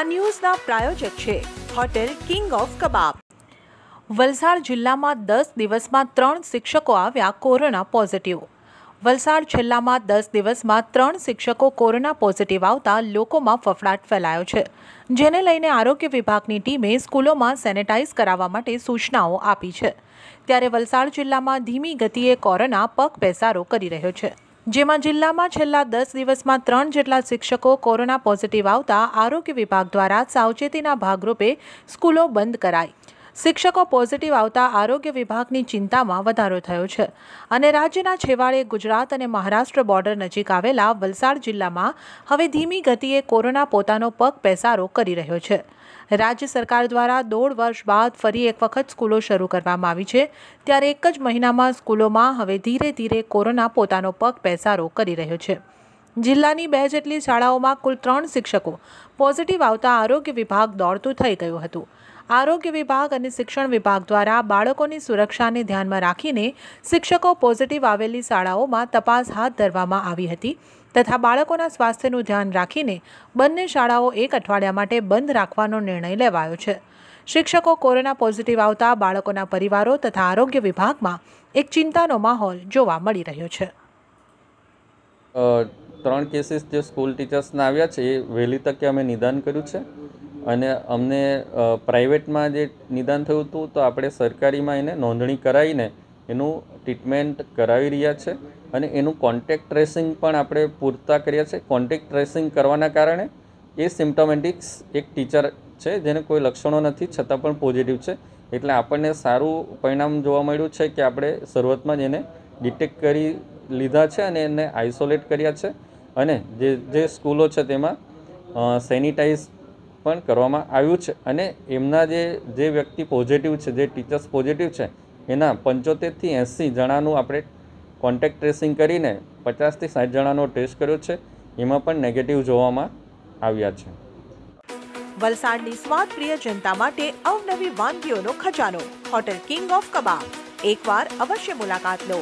આ ન્યૂઝના પ્રાયોજક છે hotel king of kebab. Valsad જિલ્લામાં દસ દિવસમાં ત્રણ શિક્ષકો આવ્યા કોરોના પોઝિટિવ. વલસાડ જિલ્લામાં દસ દિવસમાં ત્રણ શિક્ષકો કોરોના પોઝિટિવ આવતા લોકોમાં ફફડાટ ફેલાયો છે, જેને લઈને આરોગ્ય વિભાગની ટીમે સ્કૂલોમાં સેનેટાઈઝ કરાવવા માટે સૂચનાઓ આપી છે. ત્યારે વલસાડ જિલ્લામાં ધીમી ગતિએ કોરોના પગ પેસારો કરી રહ્યો છે. જેમાં જિલ્લામાં છેલ્લા દસ દિવસમાં ત્રણ જેટલા શિક્ષકો કોરોના પોઝિટિવ આવતા આરોગ્ય વિભાગ દ્વારા સાવચેતીના ભાગરૂપે સ્કૂલો બંધ કરાઈ. શિક્ષકો પોઝિટિવ આવતા આરોગ્ય વિભાગની ચિંતામાં વધારો થયો છે. અને રાજ્યના છેવાડે ગુજરાત અને મહારાષ્ટ્ર બોર્ડર નજીક આવેલા વલસાડ જિલ્લામાં હવે ધીમી ગતિએ કોરોના પોતાનો પગ પેસારો કરી રહ્યો છે. રાજ્ય સરકાર દ્વારા દોઢ વર્ષ બાદ ફરી એક વખત સ્કૂલો શરૂ કરવામાં આવી છે. ત્યારે એક જ મહિનામાં સ્કૂલોમાં હવે ધીરે ધીરે કોરોના પોતાનો પગ પેસારો કરી રહ્યો છે. જિલ્લાની બે જેટલી શાળાઓમાં કુલ ત્રણ શિક્ષકો પોઝિટિવ આવતા આરોગ્ય વિભાગ દોડતું થઈ ગયું હતું. આરોગ્ય વિભાગ અને શિક્ષણ વિભાગ દ્વારા બાળકોની સુરક્ષાને ધ્યાનમાં રાખીને શિક્ષકો પોઝિટિવ આવેલી શાળાઓમાં તપાસ હાથ ધરવામાં આવી હતી તથા બાળકોના સ્વાસ્થ્યનું ધ્યાન રાખીને બંને શાળાઓ એક અઠવાડિયા માટે બંધ રાખવાનો નિર્ણય લેવાયો છે. શિક્ષકો કોરોના પોઝિટિવ આવતા બાળકોના પરિવારો તથા આરોગ્ય વિભાગમાં એક ચિંતાનો માહોલ જોવા મળી રહ્યો છે. ત્રણ કેસીસ જે સ્કૂલ ટીચર્સના આવ્યા છે એ વહેલી તકે અમે નિદાન કર્યું છે. અને અમને પ્રાઇવેટમાં જે નિદાન થયું હતું, તો આપણે સરકારીમાં એને નોંધણી કરાવીને એનું ટ્રીટમેન્ટ કરાવી રહ્યા છે અને એનું કોન્ટેક્ટ ટ્રેસિંગ પણ આપણે પૂરતા કર્યા છે. કોન્ટેક્ટ ટ્રેસિંગ કરવાના કારણે એ સિમ્ટોમેટિક્સ એક ટીચર છે, જેને કોઈ લક્ષણો નથી, છતાં પણ પોઝિટિવ છે. એટલે આપણને સારું પરિણામ જોવા મળ્યું છે કે આપણે શરૂઆતમાં જ એને ડિટેક્ટ કરી લીધા છે અને એને આઇસોલેટ કર્યા છે. અને જે જે સ્કૂલો છે તેમાં સેનિટાઈઝ પણ કરવામાં આવ્યું છે અને એમના જે જે વ્યક્તિ પોઝિટિવ છે, જે ટીચર્સ પોઝિટિવ છે, એના પંચોતેરથી એંસી જણાનું આપણે કોન્ટેક્ટ ટ્રેસિંગ કરીને પચાસથી સાઠ જણાનો ટેસ્ટ કર્યો છે. એમાં પણ નેગેટિવ જોવામાં આવ્યા છે. વલસાડની સ્વાદપ્રિય જનતા માટે અવનવી વાનગીઓનો ખજાનો હોટેલ કિંગ ઓફ કબાબ એકવાર અવશ્ય મુલાકાત લો.